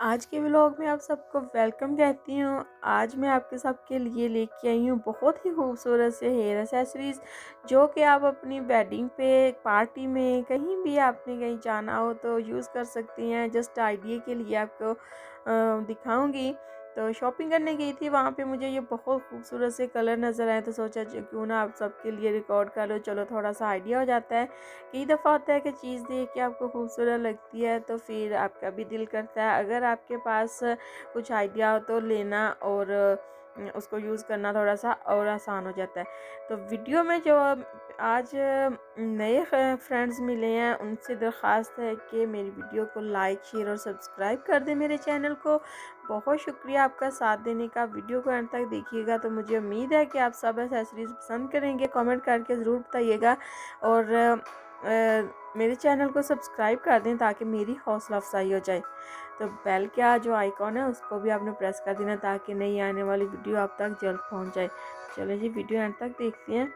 आज के व्लॉग में आप सबको वेलकम कहती हूँ। आज मैं आपके सबके लिए लेके आई हूँ बहुत ही खूबसूरत से हेयर एसेसरीज़ जो कि आप अपनी वेडिंग पे पार्टी में कहीं भी आपने कहीं जाना हो तो यूज़ कर सकती हैं। जस्ट आइडिया के लिए आपको दिखाऊँगी। तो शॉपिंग करने गई थी, वहाँ पे मुझे ये बहुत खूबसूरत से कलर नज़र आए तो सोचा क्यों ना आप सबके लिए रिकॉर्ड कर लो। चलो थोड़ा सा आइडिया हो जाता है कई दफ़ा होता है कि चीज़ देख के आपको खूबसूरत लगती है तो फिर आपका भी दिल करता है। अगर आपके पास कुछ आइडिया हो तो लेना और उसको यूज़ करना थोड़ा सा और आसान हो जाता है। तो वीडियो में जो आज नए फ्रेंड्स मिले हैं, उनसे दरख्वास्त है कि मेरी वीडियो को लाइक, शेयर और सब्सक्राइब कर दें मेरे चैनल को। बहुत शुक्रिया आपका साथ देने का। वीडियो को एंड तक देखिएगा तो मुझे उम्मीद है कि आप सब एसेसरीज़ पसंद करेंगे। कमेंट करके ज़रूर बताइएगा और मेरे चैनल को सब्सक्राइब कर दें ताकि मेरी हौसला अफजाई हो जाए। तो बेल का जो आइकॉन है, उसको भी आपने प्रेस कर देना ताकि नई आने वाली वीडियो आप तक जल्द पहुँच जाए। चलो जी, वीडियो एंड तक देखते हैं।